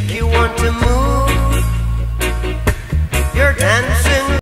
make you want to move.